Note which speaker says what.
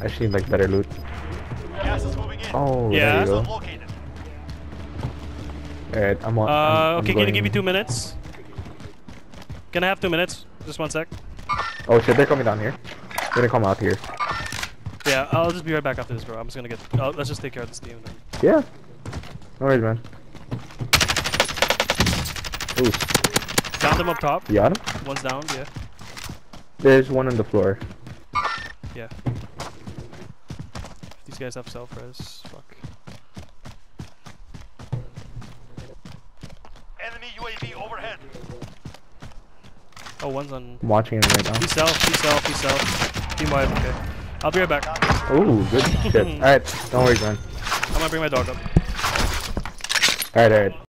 Speaker 1: I just like better loot.
Speaker 2: Gas is moving in.
Speaker 1: Oh,
Speaker 3: Yeah.
Speaker 1: there you go. Alright, I'm on.
Speaker 3: Uh,
Speaker 1: I'm, I'm
Speaker 3: okay, can you give me two minutes? Can I have two minutes? Just one sec.
Speaker 1: Oh shit, they're coming down here. They're gonna come out here.
Speaker 3: Yeah, I'll just be right back after this, bro. I'm just gonna get. Uh, let's just take care of this team. Then.
Speaker 1: Yeah. No worries, man. Ooh,
Speaker 3: Found them up top.
Speaker 1: you got him?
Speaker 3: One's down. Yeah.
Speaker 1: There's one on the floor.
Speaker 3: Yeah. These guys have self res. Fuck.
Speaker 2: Enemy UAV overhead.
Speaker 3: Oh, one's on.
Speaker 1: I'm watching him right now.
Speaker 3: He's self. He's self. He's self. Team wide. Okay. I'll be right back.
Speaker 1: Ooh, good shit. Alright, don't worry, man.
Speaker 3: I'm gonna bring my dog up.
Speaker 1: Alright, alright.